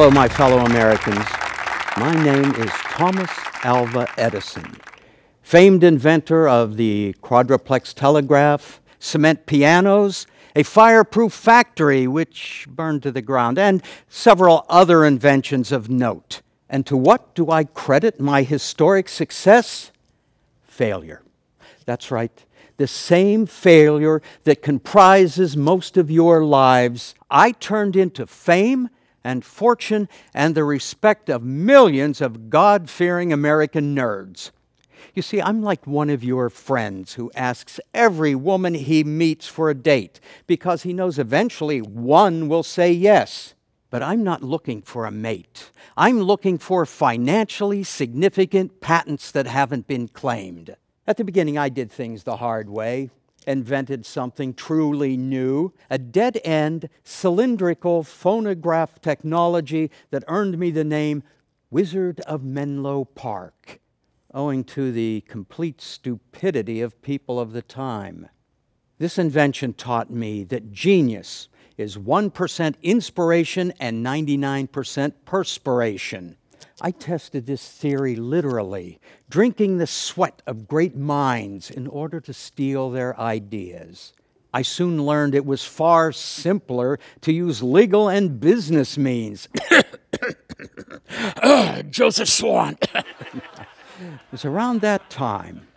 Hello, my fellow Americans. My name is Thomas Alva Edison, famed inventor of the quadruplex telegraph, cement pianos, a fireproof factory which burned to the ground, and several other inventions of note. And to what do I credit my historic success? Failure. That's right. The same failure that comprises most of your lives, I turned into fame and fortune and the respect of millions of God fearing American nerds. You see, I'm like one of your friends who asks every woman he meets for a date because he knows eventually one will say yes. But I'm not looking for a mate. I'm looking for financially significant patents that haven't been claimed. At the beginning, I did things the hard way, invented something truly new, a dead end cylindrical phonograph technology that earned me the name Wizard of Menlo Park, owing to the complete stupidity of people of the time. This invention taught me that genius is 1% inspiration and 99% perspiration. I tested this theory literally, drinking the sweat of great minds in order to steal their ideas. I soon learned it was far simpler to use legal and business means. Joseph Swan. it was around that time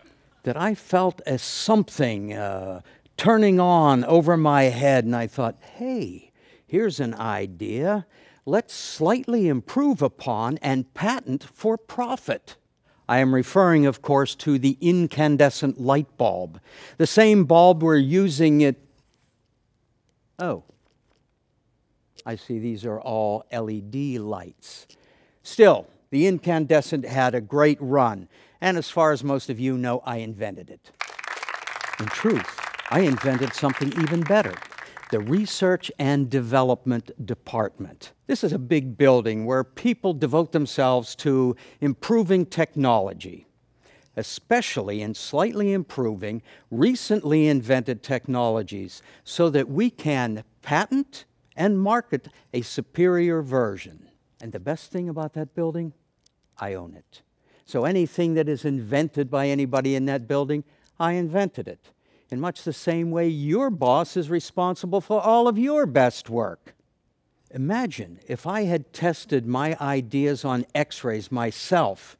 that I felt a something uh, turning on over my head, and I thought, hey, here's an idea. Let's slightly improve upon and patent for profit. I am referring, of course, to the incandescent light bulb, the same bulb we're using it. Oh, I see these are all LED lights. Still, the incandescent had a great run, and as far as most of you know, I invented it. In truth, I invented something even better the Research and Development Department. This is a big building where people devote themselves to improving technology, especially in slightly improving recently invented technologies, so that we can patent and market a superior version. And the best thing about that building, I own it. So anything that is invented by anybody in that building, I invented it in much the same way your boss is responsible for all of your best work. Imagine if I had tested my ideas on x rays myself.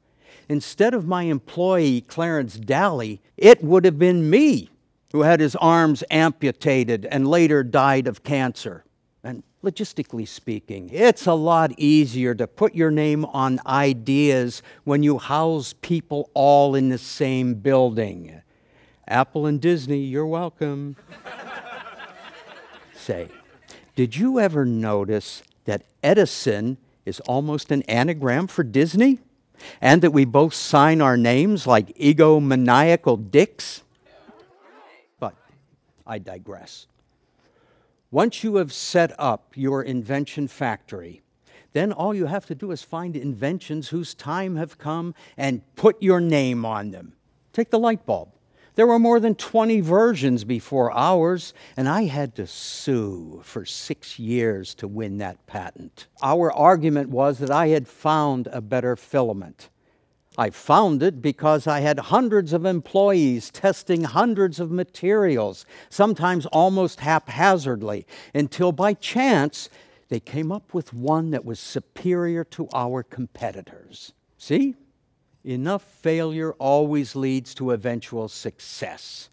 Instead of my employee, Clarence Dally, it would have been me who had his arms amputated and later died of cancer. And logistically speaking, it's a lot easier to put your name on ideas when you house people all in the same building. Apple and Disney, you're welcome. Say, did you ever notice that Edison is almost an anagram for Disney? And that we both sign our names like egomaniacal dicks? But I digress. Once you have set up your invention factory, then all you have to do is find inventions whose time have come and put your name on them. Take the light bulb. There were more than 20 versions before ours, and I had to sue for six years to win that patent. Our argument was that I had found a better filament. I found it because I had hundreds of employees testing hundreds of materials, sometimes almost haphazardly, until by chance they came up with one that was superior to our competitors. See? Enough failure always leads to eventual success.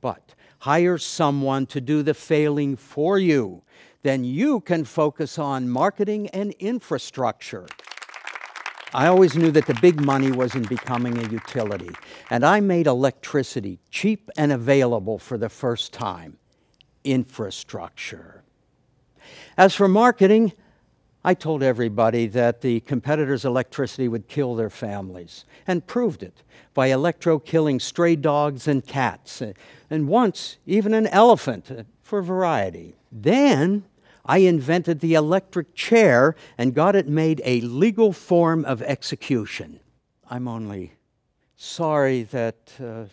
But hire someone to do the failing for you. Then you can focus on marketing and infrastructure. I always knew that the big money was in becoming a utility, and I made electricity cheap and available for the first time infrastructure. As for marketing, I told everybody that the competitors' electricity would kill their families, and proved it by electro killing stray dogs and cats, and once even an elephant uh, for variety. Then I invented the electric chair and got it made a legal form of execution. I'm only sorry that uh,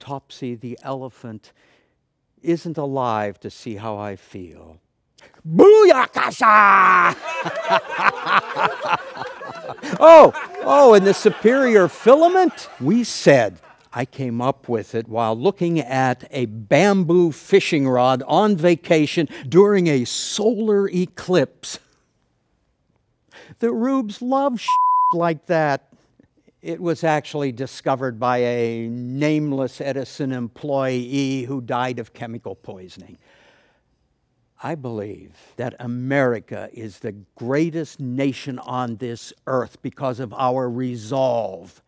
Topsy the elephant isn't alive to see how I feel. Booyakasha! oh, oh, and the superior filament? We said I came up with it while looking at a bamboo fishing rod on vacation during a solar eclipse. The rubes love like that. It was actually discovered by a nameless Edison employee who died of chemical poisoning. I believe that America is the greatest nation on this earth because of our resolve.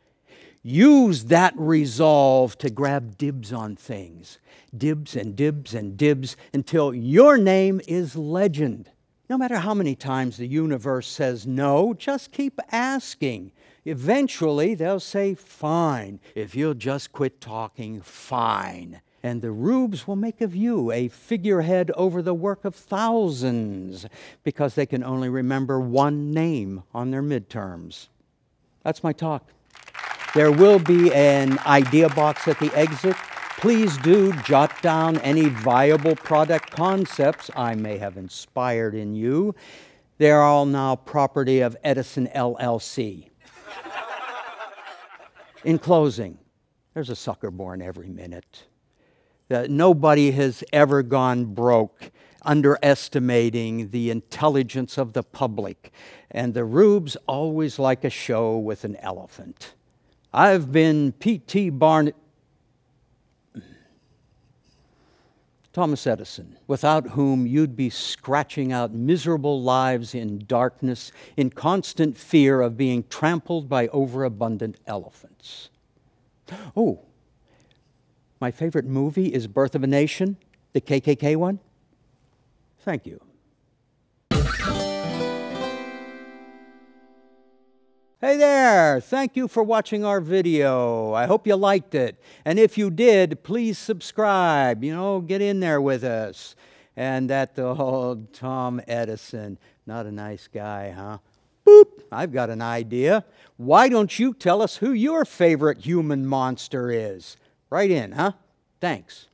Use that resolve to grab dibs on things. Dibs and dibs and dibs until your name is legend. No matter how many times the universe says no, just keep asking. Eventually, they'll say, Fine. If you'll just quit talking, fine and the rubes will make of you a figurehead over the work of thousands because they can only remember one name on their midterms. That's my talk. There will be an idea box at the exit. Please do jot down any viable product concepts I may have inspired in you. They're all now property of Edison LLC. In closing, there's a sucker born every minute that nobody has ever gone broke underestimating the intelligence of the public. And the Rubes always like a show with an elephant. I've been P.T. Barnum. Thomas Edison, without whom you'd be scratching out miserable lives in darkness, in constant fear of being trampled by overabundant elephants. Oh, my favorite movie is Birth of a Nation, the KKK one. Thank you. Hey there! Thank you for watching our video. I hope you liked it. And if you did, please subscribe. You know, get in there with us. And that old Tom Edison, not a nice guy, huh? Boop! I've got an idea. Why don't you tell us who your favorite human monster is? Write in, huh? Thanks.